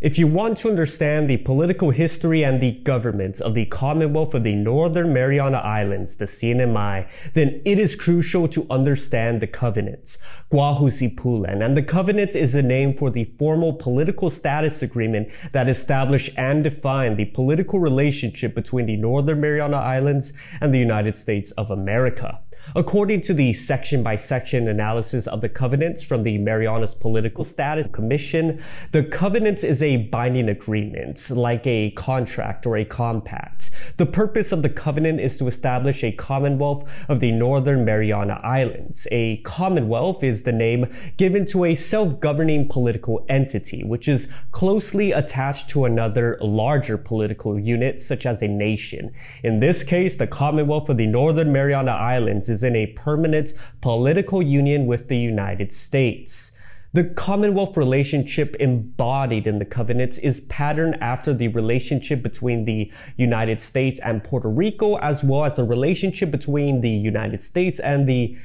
If you want to understand the political history and the government of the Commonwealth of the Northern Mariana Islands, the CNMI, then it is crucial to understand the covenants, Guahu si Pulan. And the covenant is the name for the formal political status agreement that established and defined the political relationship between the Northern Mariana Islands and the United States of America. According to the section by section analysis of the covenants from the Marianas Political Status Commission, the covenant is a binding agreement, like a contract or a compact. The purpose of the covenant is to establish a commonwealth of the Northern Mariana Islands. A commonwealth is the name given to a self-governing political entity, which is closely attached to another larger political unit, such as a nation. In this case, the Commonwealth of the Northern Mariana Islands is is in a permanent political union with the United States. The Commonwealth relationship embodied in the covenants is patterned after the relationship between the United States and Puerto Rico, as well as the relationship between the United States and the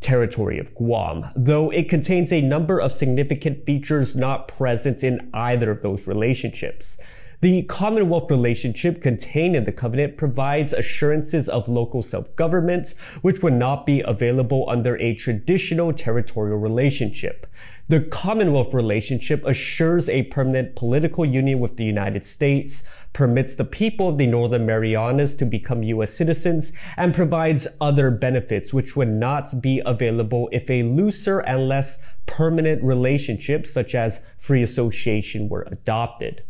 territory of Guam, though it contains a number of significant features not present in either of those relationships. The Commonwealth relationship contained in the covenant provides assurances of local self-government, which would not be available under a traditional territorial relationship. The Commonwealth relationship assures a permanent political union with the United States, permits the people of the Northern Marianas to become U.S. citizens, and provides other benefits which would not be available if a looser and less permanent relationship such as free association were adopted.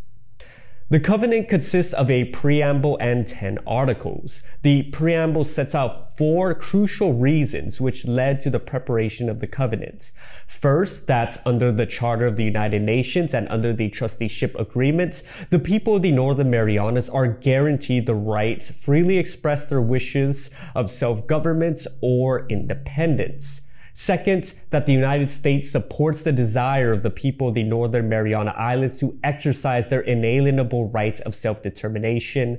The covenant consists of a preamble and 10 articles. The preamble sets out four crucial reasons which led to the preparation of the covenant. First, that under the Charter of the United Nations and under the trusteeship agreement, the people of the Northern Marianas are guaranteed the right to freely express their wishes of self-government or independence. Second, that the United States supports the desire of the people of the Northern Mariana Islands to exercise their inalienable rights of self-determination.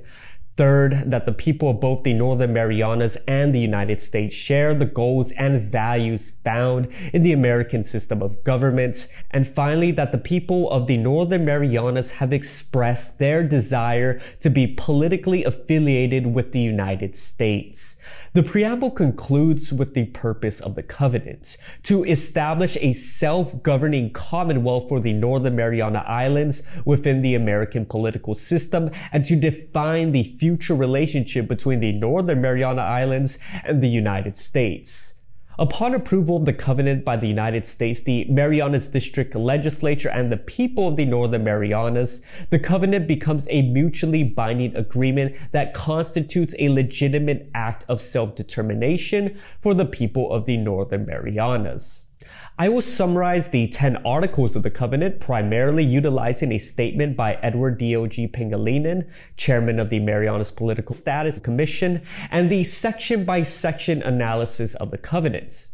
Third, that the people of both the Northern Marianas and the United States share the goals and values found in the American system of government. And finally, that the people of the Northern Marianas have expressed their desire to be politically affiliated with the United States. The preamble concludes with the purpose of the covenant, to establish a self-governing commonwealth for the Northern Mariana Islands within the American political system and to define the future relationship between the Northern Mariana Islands and the United States. Upon approval of the covenant by the United States, the Marianas District Legislature, and the people of the Northern Marianas, the covenant becomes a mutually binding agreement that constitutes a legitimate act of self-determination for the people of the Northern Marianas. I will summarize the 10 articles of the covenant primarily utilizing a statement by Edward D.L.G. Pangelinan, chairman of the Marianas Political Status Commission, and the section by section analysis of the covenants.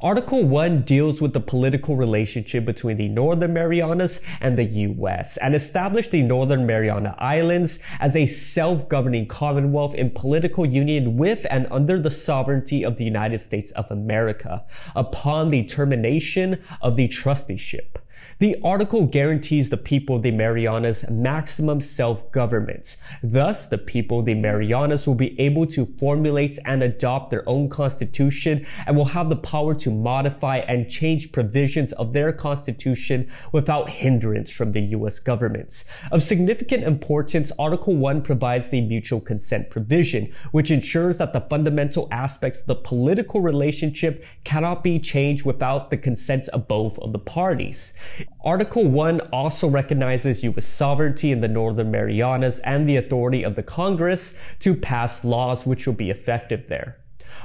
Article 1 deals with the political relationship between the Northern Marianas and the U.S. and established the Northern Mariana Islands as a self-governing commonwealth in political union with and under the sovereignty of the United States of America upon the termination of the trusteeship. The article guarantees the people of the Marianas maximum self-government. Thus, the people of the Marianas will be able to formulate and adopt their own constitution and will have the power to modify and change provisions of their constitution without hindrance from the US government. Of significant importance, Article 1 provides the mutual consent provision, which ensures that the fundamental aspects of the political relationship cannot be changed without the consent of both of the parties. Article 1 also recognizes U.S. sovereignty in the Northern Marianas and the authority of the Congress to pass laws which will be effective there.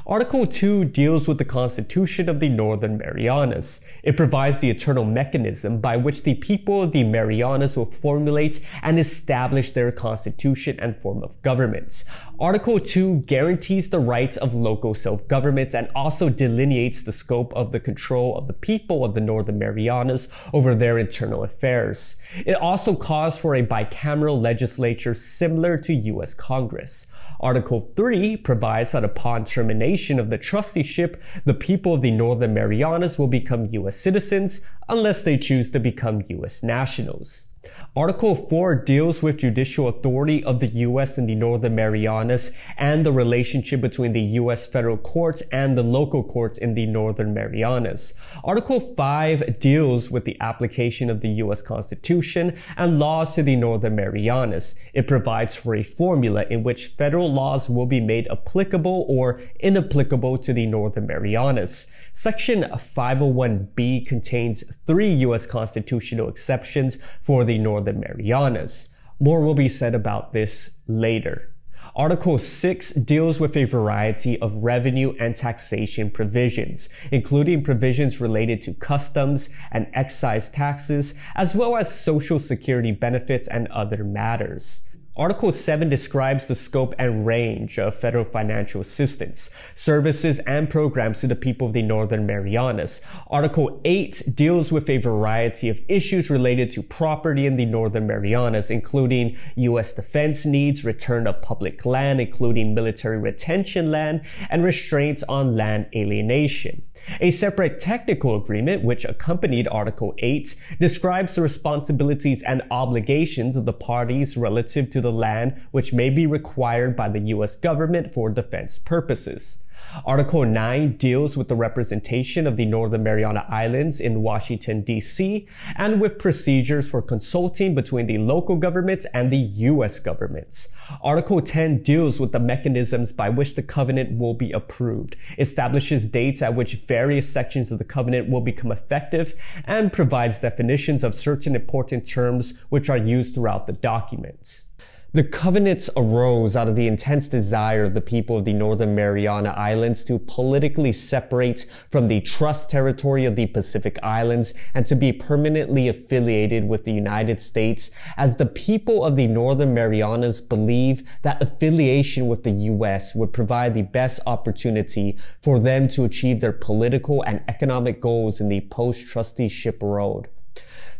Article 2 deals with the Constitution of the Northern Marianas. It provides the eternal mechanism by which the people of the Marianas will formulate and establish their constitution and form of government. Article 2 guarantees the rights of local self-government and also delineates the scope of the control of the people of the Northern Marianas over their internal affairs. It also calls for a bicameral legislature similar to US Congress. Article 3 provides that upon termination of the trusteeship, the people of the Northern Marianas will become U.S. citizens unless they choose to become U.S. nationals. Article 4 deals with judicial authority of the U.S. in the Northern Marianas and the relationship between the U.S. federal courts and the local courts in the Northern Marianas. Article 5 deals with the application of the U.S. Constitution and laws to the Northern Marianas. It provides for a formula in which federal laws will be made applicable or inapplicable to the Northern Marianas. Section 501b contains three U.S. constitutional exceptions for the Northern Marianas. More will be said about this later. Article 6 deals with a variety of revenue and taxation provisions, including provisions related to customs and excise taxes, as well as social security benefits and other matters. Article 7 describes the scope and range of federal financial assistance, services, and programs to the people of the Northern Marianas. Article 8 deals with a variety of issues related to property in the Northern Marianas, including U.S. defense needs, return of public land, including military retention land, and restraints on land alienation. A separate technical agreement, which accompanied Article 8, describes the responsibilities and obligations of the parties relative to the land which may be required by the U.S. government for defense purposes. Article 9 deals with the representation of the Northern Mariana Islands in Washington, D.C., and with procedures for consulting between the local governments and the U.S. governments. Article 10 deals with the mechanisms by which the covenant will be approved, establishes dates at which various sections of the covenant will become effective, and provides definitions of certain important terms which are used throughout the document. The covenants arose out of the intense desire of the people of the Northern Mariana Islands to politically separate from the trust territory of the Pacific Islands and to be permanently affiliated with the United States as the people of the Northern Marianas believe that affiliation with the U.S. would provide the best opportunity for them to achieve their political and economic goals in the post-trusteeship road.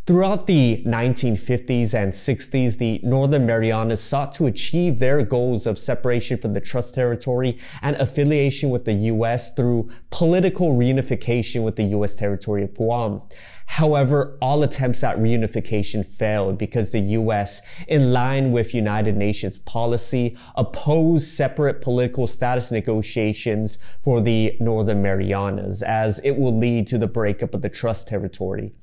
Throughout the 1950s and 60s, the Northern Marianas sought to achieve their goals of separation from the Trust Territory and affiliation with the U.S. through political reunification with the U.S. territory of Guam. However, all attempts at reunification failed because the U.S., in line with United Nations policy, opposed separate political status negotiations for the Northern Marianas, as it will lead to the breakup of the Trust Territory.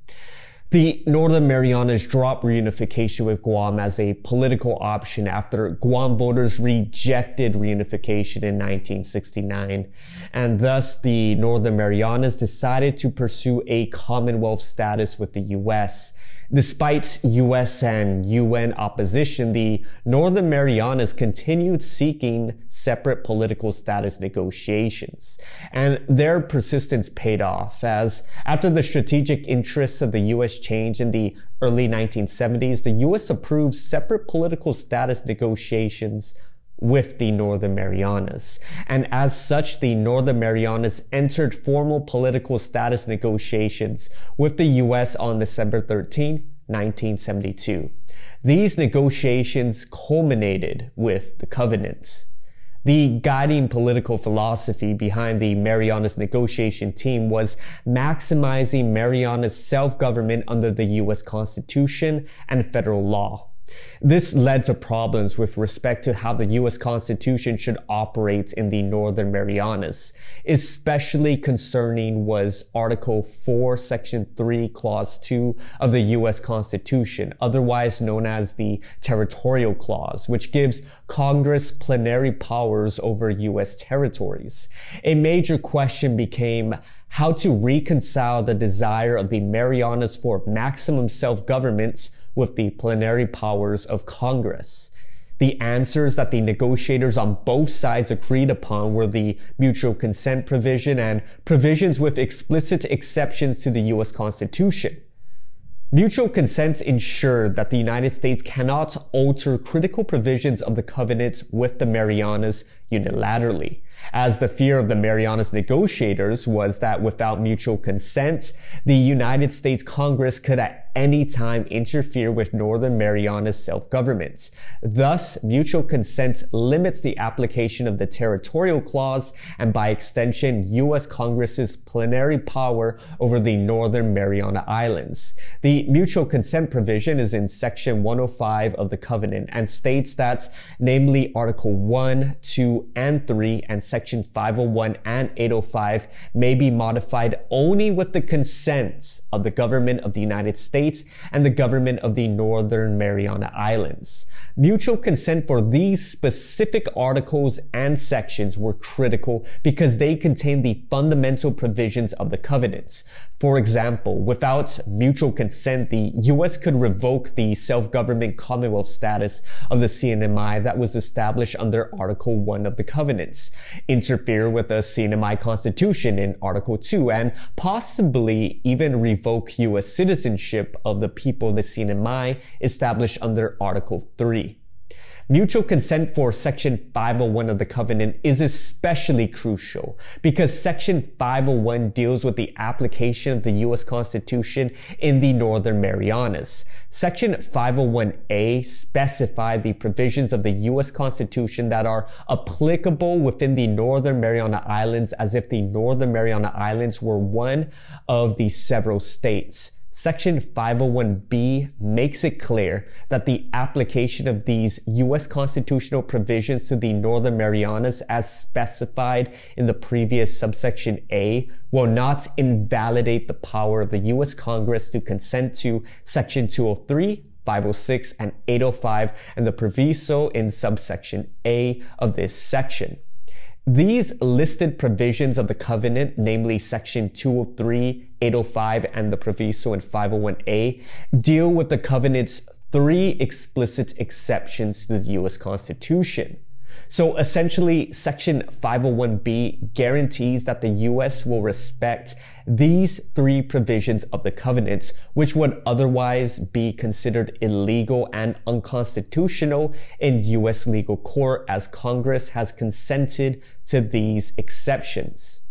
The Northern Marianas dropped reunification with Guam as a political option after Guam voters rejected reunification in 1969. And thus the Northern Marianas decided to pursue a Commonwealth status with the U.S. Despite US and UN opposition, the Northern Marianas continued seeking separate political status negotiations. And their persistence paid off as after the strategic interests of the US changed in the early 1970s, the US approved separate political status negotiations with the Northern Marianas. And as such, the Northern Marianas entered formal political status negotiations with the U.S. on December 13, 1972. These negotiations culminated with the covenants. The guiding political philosophy behind the Marianas negotiation team was maximizing Marianas self-government under the U.S. Constitution and federal law. This led to problems with respect to how the US Constitution should operate in the Northern Marianas. Especially concerning was Article 4, Section 3, Clause 2 of the US Constitution, otherwise known as the Territorial Clause, which gives Congress plenary powers over US territories. A major question became how to reconcile the desire of the Marianas for maximum self-government with the plenary powers of Congress. The answers that the negotiators on both sides agreed upon were the mutual consent provision and provisions with explicit exceptions to the U.S. Constitution. Mutual consent ensured that the United States cannot alter critical provisions of the covenants with the Marianas unilaterally, as the fear of the Marianas negotiators was that without mutual consent, the United States Congress could at any time interfere with Northern Mariana's self-government. Thus, mutual consent limits the application of the territorial clause and by extension, U.S. Congress's plenary power over the Northern Mariana Islands. The mutual consent provision is in section 105 of the covenant and states that, namely Article 1, 2, and 3 and section 501 and 805 may be modified only with the consent of the government of the United States and the government of the Northern Mariana Islands. Mutual consent for these specific articles and sections were critical because they contain the fundamental provisions of the covenants. For example, without mutual consent, the U.S. could revoke the self-government Commonwealth status of the CNMI that was established under Article 1 of the covenants, interfere with the CNMI Constitution in Article 2, and possibly even revoke U.S. citizenship of the people of the CNMI established under Article 3. Mutual consent for Section 501 of the Covenant is especially crucial because Section 501 deals with the application of the U.S. Constitution in the Northern Marianas. Section 501A specify the provisions of the U.S. Constitution that are applicable within the Northern Mariana Islands as if the Northern Mariana Islands were one of the several states. Section 501B makes it clear that the application of these U.S. constitutional provisions to the Northern Marianas as specified in the previous subsection A will not invalidate the power of the U.S. Congress to consent to Section 203, 506, and 805 and the proviso in subsection A of this section. These listed provisions of the covenant, namely section 203, 805, and the proviso in 501A, deal with the covenant's three explicit exceptions to the U.S. Constitution. So essentially, Section 501B guarantees that the U.S. will respect these three provisions of the covenants, which would otherwise be considered illegal and unconstitutional in U.S. legal court as Congress has consented to these exceptions.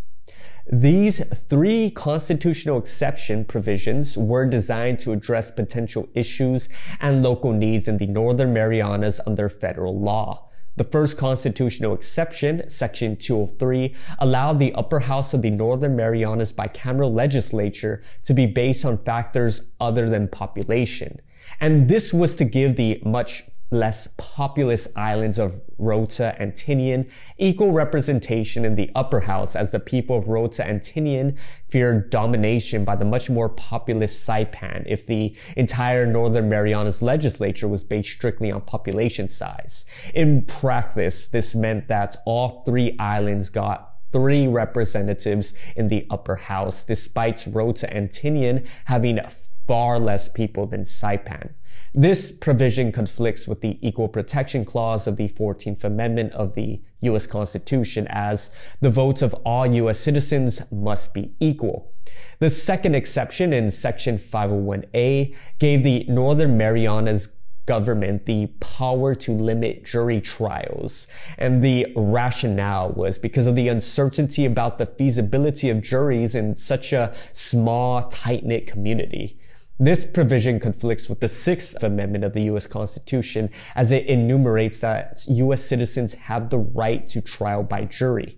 These three constitutional exception provisions were designed to address potential issues and local needs in the Northern Marianas under federal law. The first constitutional exception, Section 203, allowed the upper house of the Northern Marianas bicameral legislature to be based on factors other than population. And this was to give the much less populous islands of Rota and Tinian equal representation in the upper house as the people of Rota and Tinian feared domination by the much more populous Saipan if the entire Northern Marianas legislature was based strictly on population size. In practice, this meant that all three islands got three representatives in the upper house, despite Rota and Tinian having far less people than Saipan. This provision conflicts with the Equal Protection Clause of the 14th Amendment of the U.S. Constitution as the votes of all U.S. citizens must be equal. The second exception in Section 501A gave the Northern Marianas government the power to limit jury trials. And the rationale was because of the uncertainty about the feasibility of juries in such a small, tight-knit community. This provision conflicts with the Sixth Amendment of the U.S. Constitution as it enumerates that U.S. citizens have the right to trial by jury.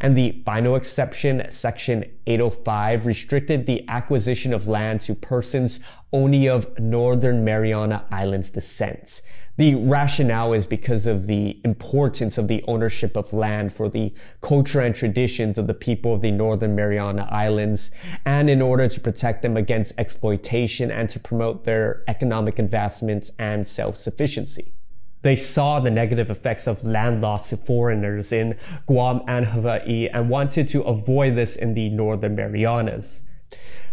And the final exception, section 805, restricted the acquisition of land to persons only of Northern Mariana Islands descent. The rationale is because of the importance of the ownership of land for the culture and traditions of the people of the Northern Mariana Islands, and in order to protect them against exploitation and to promote their economic advancement and self-sufficiency. They saw the negative effects of land loss to foreigners in Guam and Hawaii and wanted to avoid this in the Northern Marianas.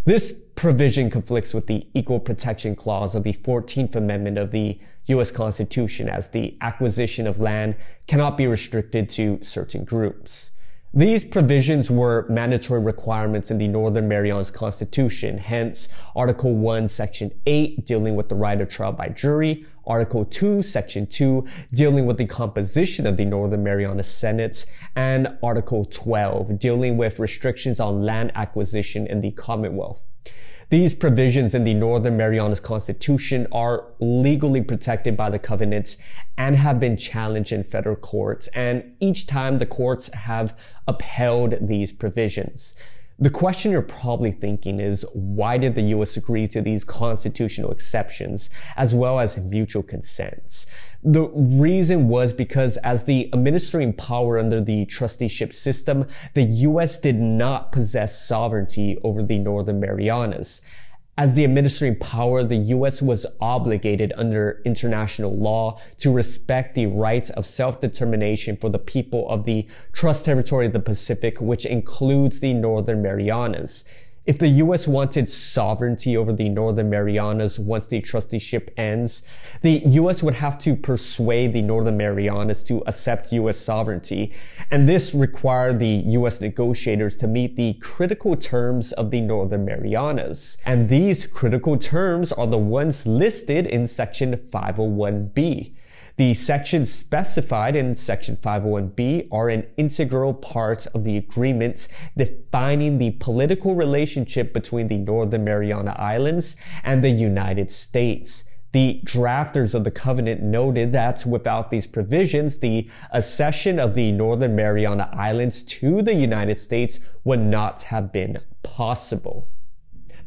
This provision conflicts with the Equal Protection Clause of the 14th Amendment of the U.S. Constitution as the acquisition of land cannot be restricted to certain groups. These provisions were mandatory requirements in the Northern Marianas Constitution, hence Article 1, Section 8, dealing with the right of trial by jury, Article 2, Section 2, dealing with the composition of the Northern Mariana Senate, and Article 12, dealing with restrictions on land acquisition in the Commonwealth. These provisions in the Northern Marianas Constitution are legally protected by the covenants and have been challenged in federal courts. And each time the courts have upheld these provisions. The question you're probably thinking is why did the US agree to these constitutional exceptions as well as mutual consents? The reason was because as the administering power under the trusteeship system, the US did not possess sovereignty over the Northern Marianas. As the administering power, the US was obligated under international law to respect the rights of self-determination for the people of the Trust Territory of the Pacific, which includes the Northern Marianas. If the US wanted sovereignty over the Northern Marianas once the trusteeship ends, the US would have to persuade the Northern Marianas to accept US sovereignty. And this required the US negotiators to meet the critical terms of the Northern Marianas. And these critical terms are the ones listed in Section 501B. The sections specified in Section 501B are an integral part of the agreement defining the political relationship between the Northern Mariana Islands and the United States. The drafters of the covenant noted that without these provisions, the accession of the Northern Mariana Islands to the United States would not have been possible.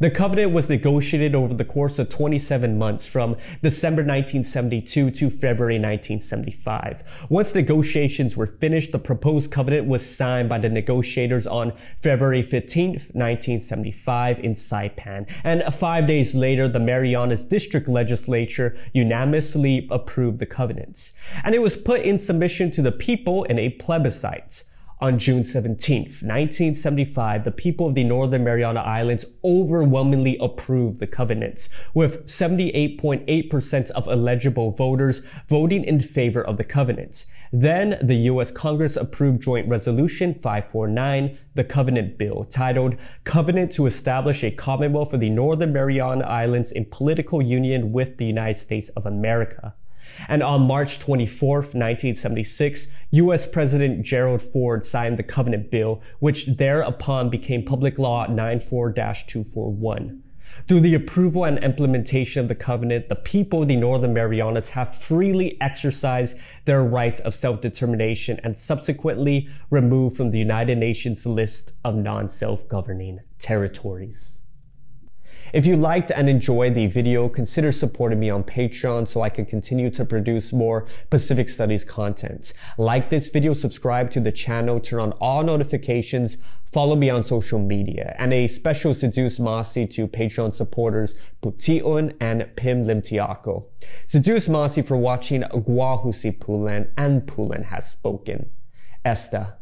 The covenant was negotiated over the course of 27 months from December 1972 to February 1975. Once negotiations were finished, the proposed covenant was signed by the negotiators on February 15, 1975 in Saipan. And five days later, the Marianas District Legislature unanimously approved the covenant. And it was put in submission to the people in a plebiscite. On June 17, 1975, the people of the Northern Mariana Islands overwhelmingly approved the covenants, with 78.8% of eligible voters voting in favor of the covenants. Then the U.S. Congress approved Joint Resolution 549, the Covenant Bill, titled Covenant to Establish a Commonwealth for the Northern Mariana Islands in Political Union with the United States of America. And on March 24, 1976, US President Gerald Ford signed the Covenant Bill, which thereupon became Public Law 94-241. Through the approval and implementation of the covenant, the people of the Northern Marianas have freely exercised their rights of self-determination and subsequently removed from the United Nations list of non-self-governing territories. If you liked and enjoyed the video, consider supporting me on Patreon so I can continue to produce more Pacific Studies content. Like this video, subscribe to the channel, turn on all notifications, follow me on social media, and a special Si Yu'os Ma'åse' to Patreon supporters Puti'on and Pim Limtiaco. Seduce Masi for watching Guahu si Pulan and Pulen has spoken. Esta.